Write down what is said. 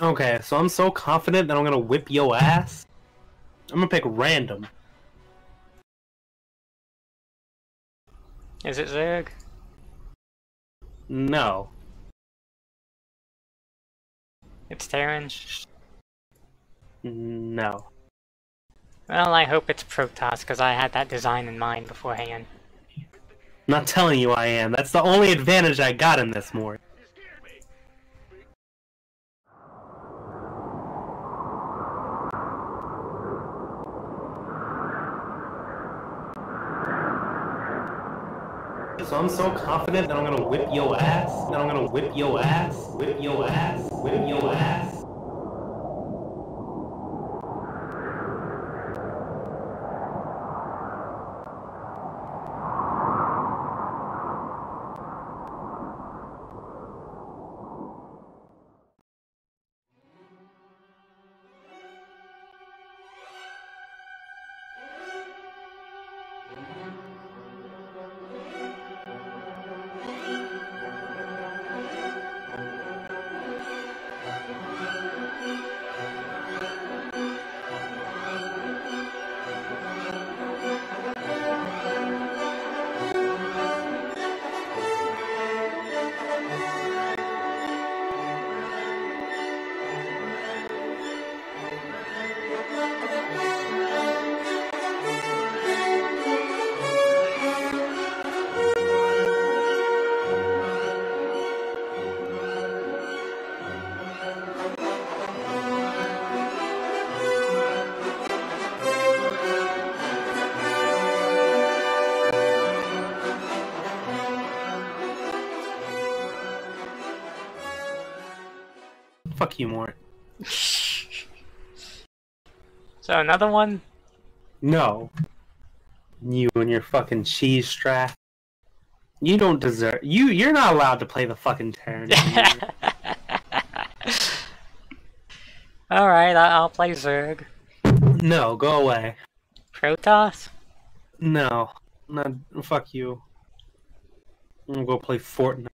Okay, so I'm so confident that I'm gonna whip your ass. I'm gonna pick random. Is it Zerg? No. It's Terran? No. Well, I hope it's Protoss, because I had that design in mind beforehand. I'm not telling you I am. That's the only advantage I got in this more. So I'm so confident that I'm gonna whip your ass. That I'm gonna whip your ass. Whip your ass. Whip your ass. Fuck you, Mort. So another one? No. You and your fucking cheese strat. You don't deserve. You you're not allowed to play the fucking Terran. anymore. Alright, I- I'll play Zerg. no, go away. Protoss? No, no, fuck you. I'm gonna go play Fortnite.